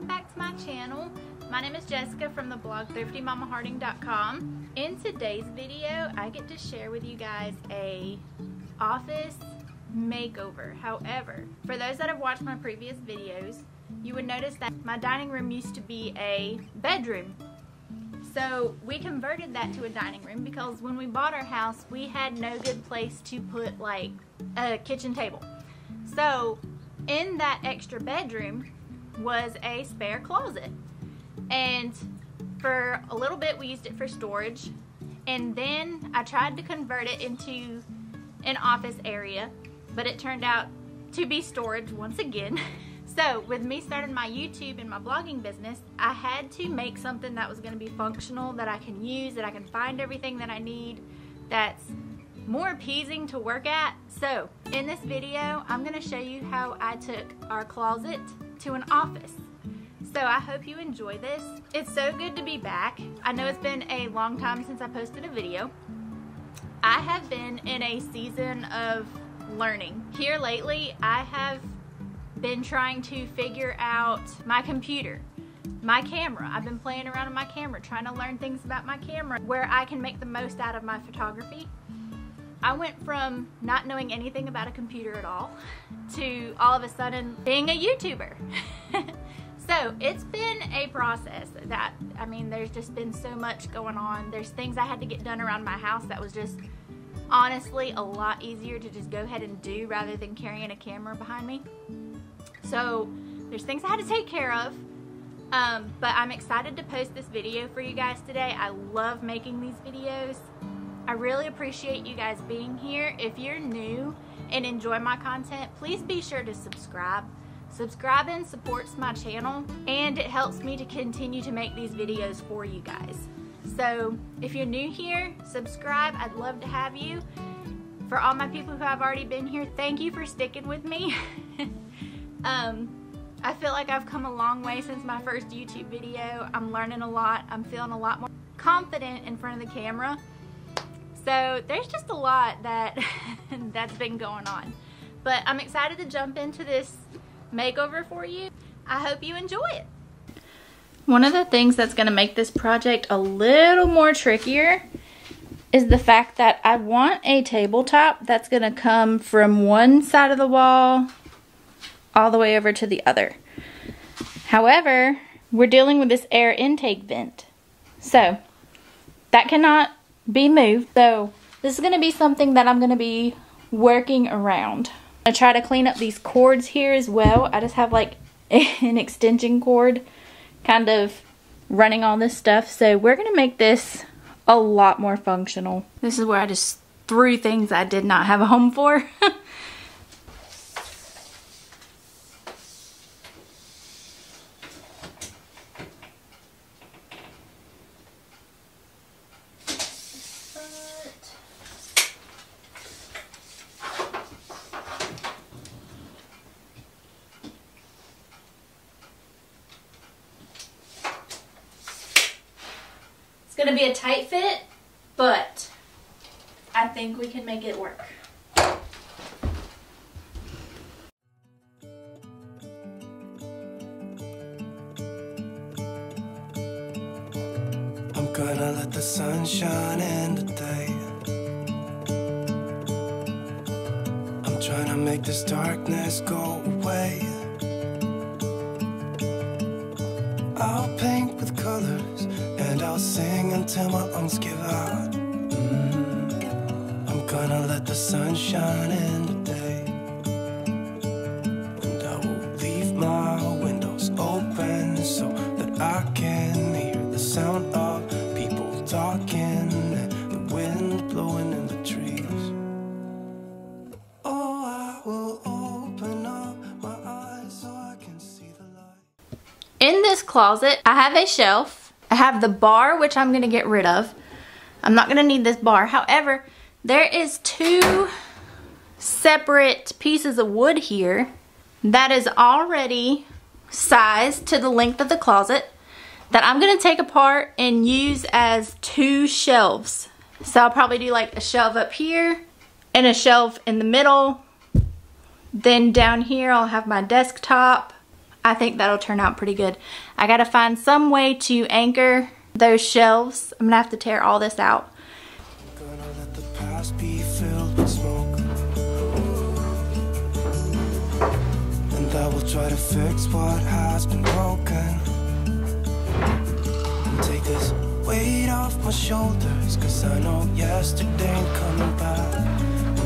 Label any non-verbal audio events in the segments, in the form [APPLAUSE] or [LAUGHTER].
welcome back to my channel. My name is Jessica from the blog ThriftyMommaHarding.com. In today's video, I get to share with you guys a office makeover. However, for those that have watched my previous videos, you would notice that my dining room used to be a bedroom. So we converted that to a dining room because when we bought our house, we had no good place to put like a kitchen table. So in that extra bedroom was a spare closet. And for a little bit we used it for storage. And then I tried to convert it into an office area, but it turned out to be storage once again. [LAUGHS] So with me starting my YouTube and my blogging business, I had to make something that was going to be functional, that I can use, that I can find everything that I need, that's more appeasing to work at. So in this video, I'm going to show you how I took our closet to an office. So I hope you enjoy this. It's so good to be back. I know it's been a long time since I posted a video. I have been in a season of learning. Here lately, I have been trying to figure out my computer, my camera. I've been playing around with my camera, trying to learn things about my camera where I can make the most out of my photography. I went from not knowing anything about a computer at all [LAUGHS] to all of a sudden being a YouTuber. [LAUGHS] so it's been a process that, I mean, there's just been so much going on. There's things I had to get done around my house that was just honestly a lot easier to just go ahead and do rather than carrying a camera behind me. So there's things I had to take care of. Um, but I'm excited to post this video for you guys today. I love making these videos. I really appreciate you guys being here. If you're new and enjoy my content, please be sure to subscribe. Subscribing supports my channel and it helps me to continue to make these videos for you guys. So if you're new here, subscribe. I'd love to have you. For all my people who have already been here, thank you for sticking with me. [LAUGHS] um, I feel like I've come a long way since my first YouTube video. I'm learning a lot. I'm feeling a lot more confident in front of the camera. So there's just a lot that [LAUGHS] that's been going on. But I'm excited to jump into this makeover for you. I hope you enjoy it. One of the things that's going to make this project a little more trickier is the fact that I want a tabletop that's going to come from one side of the wall all the way over to the other. However, we're dealing with this air intake vent. So, that cannot be moved. So, this is going to be something that I'm going to be working around. I try to clean up these cords here as well. I just have like [LAUGHS] an extension cord kind of running all this stuff. So we're going to make this a lot more functional. This is where I just threw things I did not have a home for. [LAUGHS] gonna let the sun shine in today. I'm trying to make this darkness go away. I'll paint with colors and I'll sing until my lungs give out. Mm. I'm gonna let the sun shine in and the wind blowing in the trees. Oh, I will open up my eyes so I can see the light. In this closet, I have a shelf I have the bar, which I'm going to get rid of. I'm not going to need this bar. However, there is two separate pieces of wood here that is already sized to the length of the closet that I'm going to take apart and use as two shelves. So I'll probably do like a shelf up here and a shelf in the middle. Then down here I'll have my desktop. I think that'll turn out pretty good. I gotta find some way to anchor those shelves. I'm gonna have to tear all this out. I will try to fix what has been broken. Take this weight off my shoulders. Cause I know yesterday ain't coming back.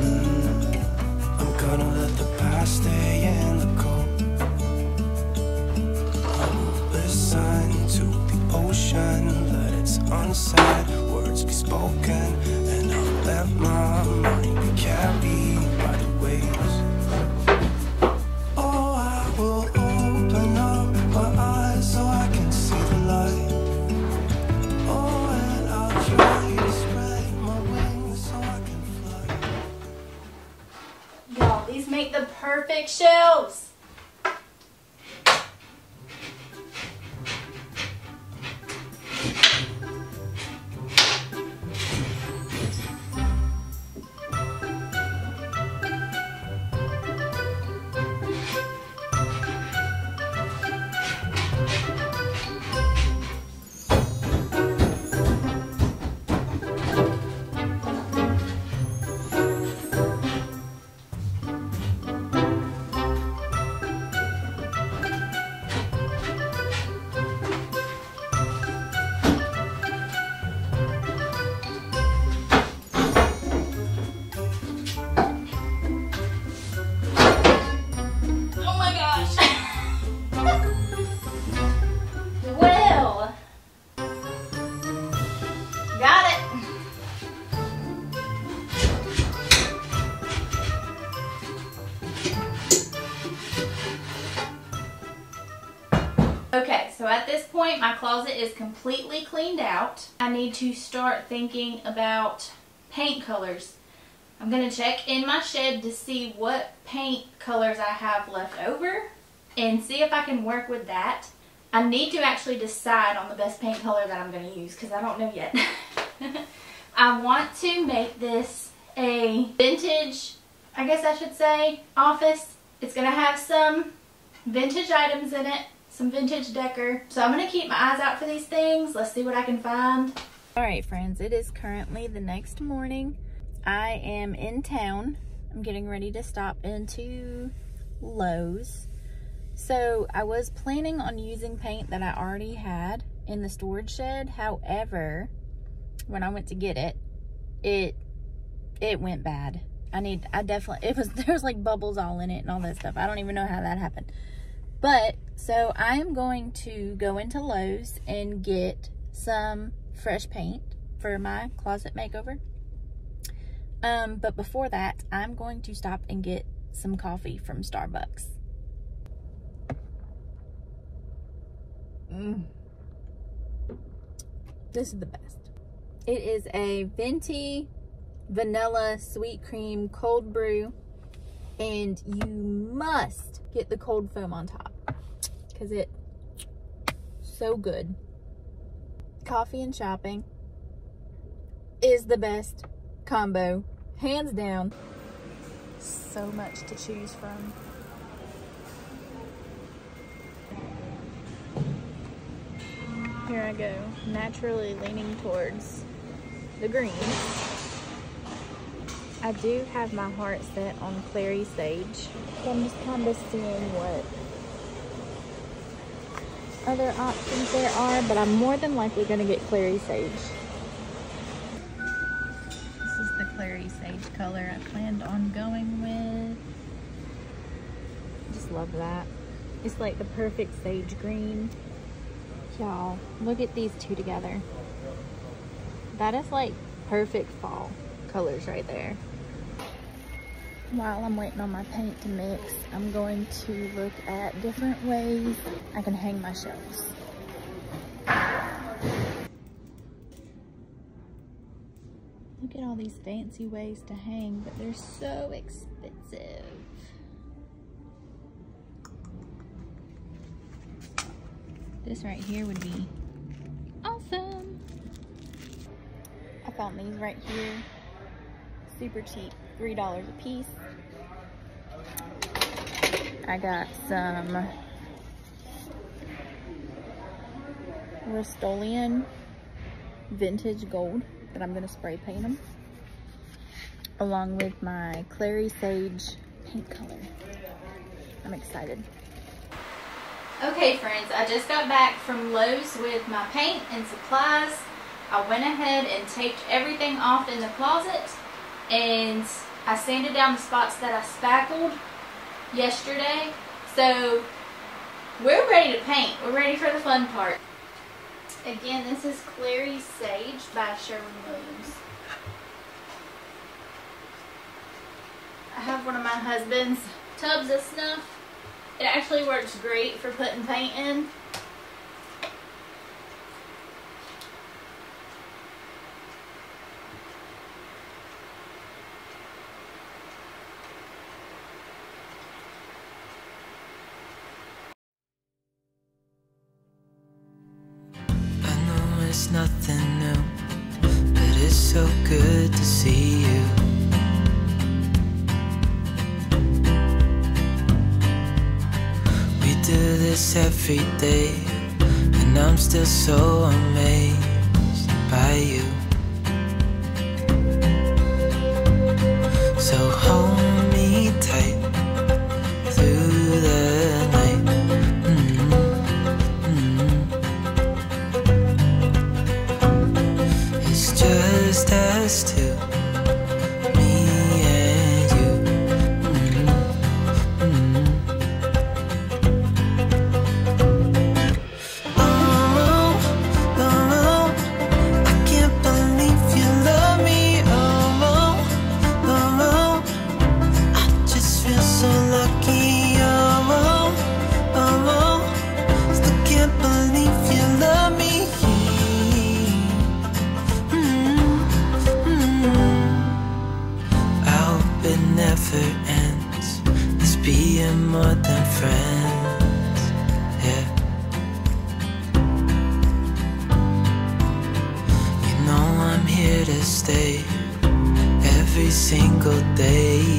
Mm. I'm gonna let the past stay in the cold. I will listen to the ocean, let its unsaid words be spoken, and I'll let my mind be carried by the waves. Perfect shelves. Point my closet is completely cleaned out. I need to start thinking about paint colors. I'm going to check in my shed to see what paint colors I have left over and see if I can work with that. I need to actually decide on the best paint color that I'm going to use because I don't know yet. [LAUGHS] I want to make this a vintage, I guess I should say, office. It's going to have some vintage items in it, some vintage decor. So I'm to keep my eyes out for these things. Let's see what I can find. All right, friends, it is currently the next morning. I am in town. I'm getting ready to stop into Lowe's. So I was planning on using paint that I already had in the storage shed. However, when I went to get it, it it went bad. I need I definitely [LAUGHS] it was there's like bubbles all in it and all that stuff. I don't even know how that happened. But so I am going to go into Lowe's and get some fresh paint for my closet makeover. Um, but before that, I'm going to stop and get some coffee from Starbucks. Mm. This is the best. It is a venti vanilla sweet cream cold brew and you must get the cold foam on top because it so good. Coffee and shopping is the best combo, hands down. So much to choose from. Here I go, naturally leaning towards the green. I do have my heart set on Clary Sage. So I'm just kind of seeing what other options there are, but I'm more than likely going to get Clary Sage. This is the Clary Sage color I planned on going with. Just love that. It's like the perfect sage green. Y'all, look at these two together. That is like perfect fall colors right there. While I'm waiting on my paint to mix, I'm going to look at different ways I can hang my shelves. Look at all these fancy ways to hang, but they're so expensive. This right here would be awesome. I found these right here. Super cheap, $3 a piece. I got some Rust-Oleum vintage gold that I'm gonna spray paint them along with my Clary Sage paint color. I'm excited. Okay friends, I just got back from Lowe's with my paint and supplies. I went ahead and taped everything off in the closet and I sanded down the spots that I spackled yesterday. So we're ready to paint. We're ready for the fun part. Again, this is Clary Sage by Sherwin-Williams. I have one of my husband's tubs of snuff. It actually works great for putting paint in. This every day, and I'm still so amazed by you. So hold single day.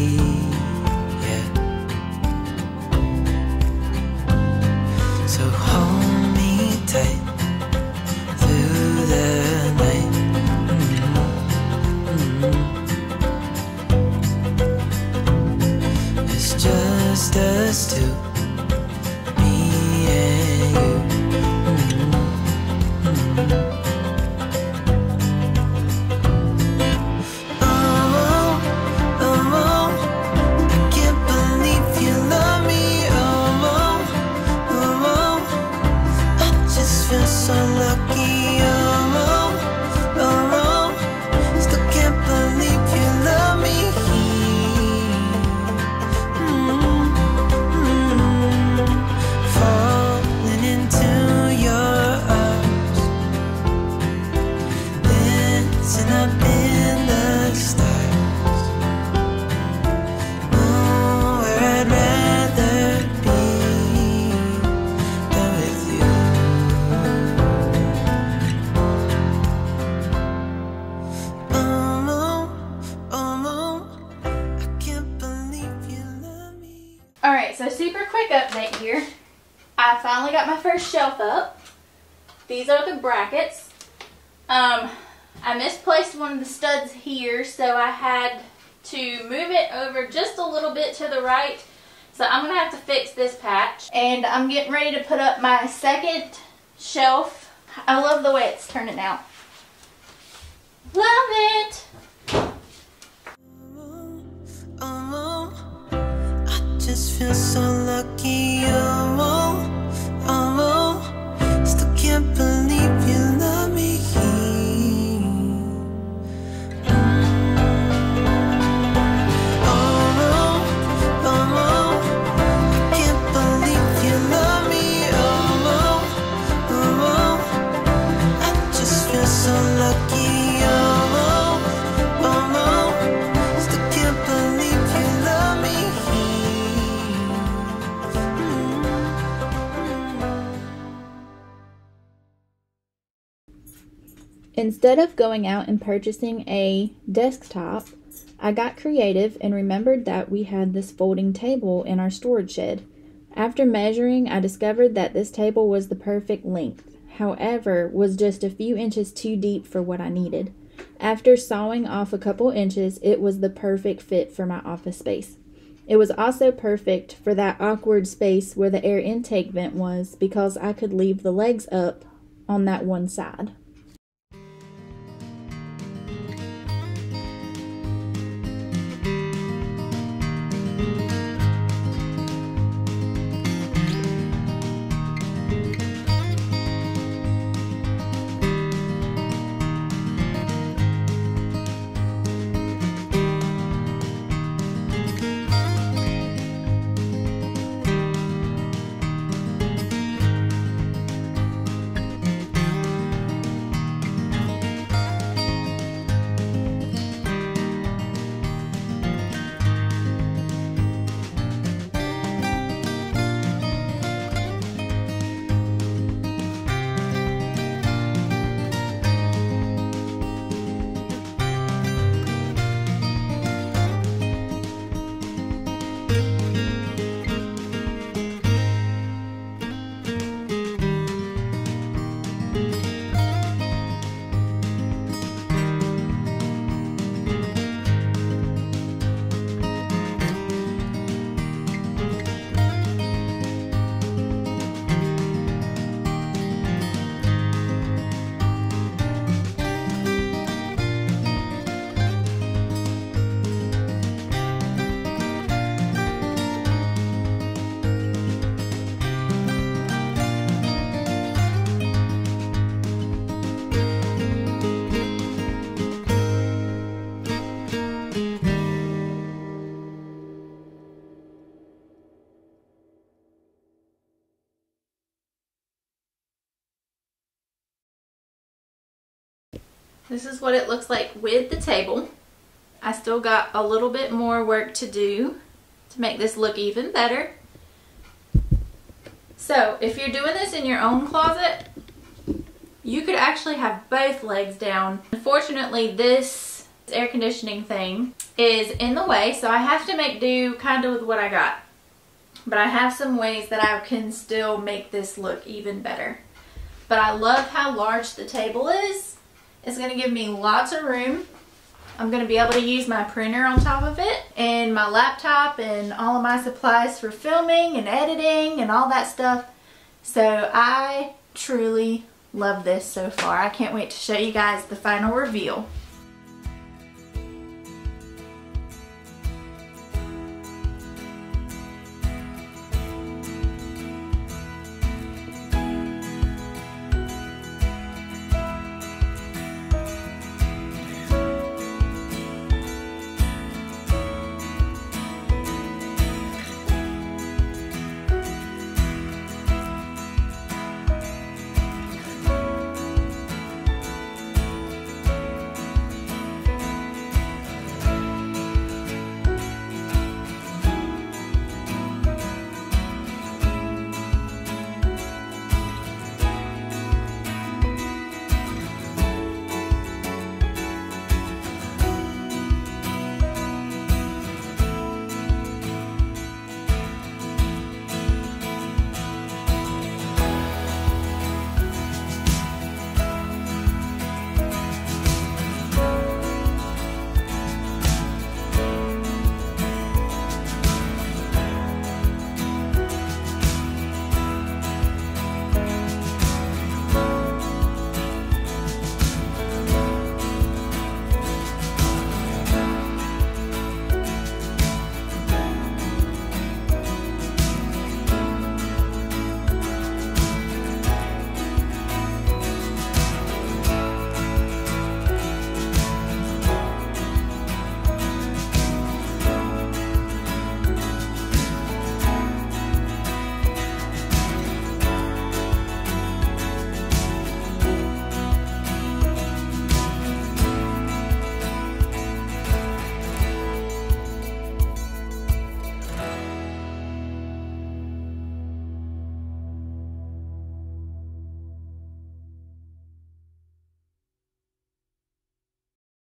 So super quick update here. I finally got my first shelf up. These are the brackets. Um, I misplaced one of the studs here, so I had to move it over just a little bit to the right. So I'm going to have to fix this patch. And I'm getting ready to put up my second shelf. I love the way it's turning out. Love it! Just feel so lucky. Oh, oh. Instead of going out and purchasing a desktop, I got creative and remembered that we had this folding table in our storage shed. After measuring, I discovered that this table was the perfect length. however, was just a few inches too deep for what I needed. After sawing off a couple inches, it was the perfect fit for my office space. It was also perfect for that awkward space where the air intake vent was because I could leave the legs up on that one side. This is what it looks like with the table. I still got a little bit more work to do to make this look even better. So if you're doing this in your own closet, you could actually have both legs down. Unfortunately, this air conditioning thing is in the way, so I have to make do kind of with what I got. But I have some ways that I can still make this look even better. But I love how large the table is it's going to give me lots of room. I'm going to be able to use my printer on top of it and my laptop and all of my supplies for filming and editing and all that stuff. So I truly love this so far. I can't wait to show you guys the final reveal.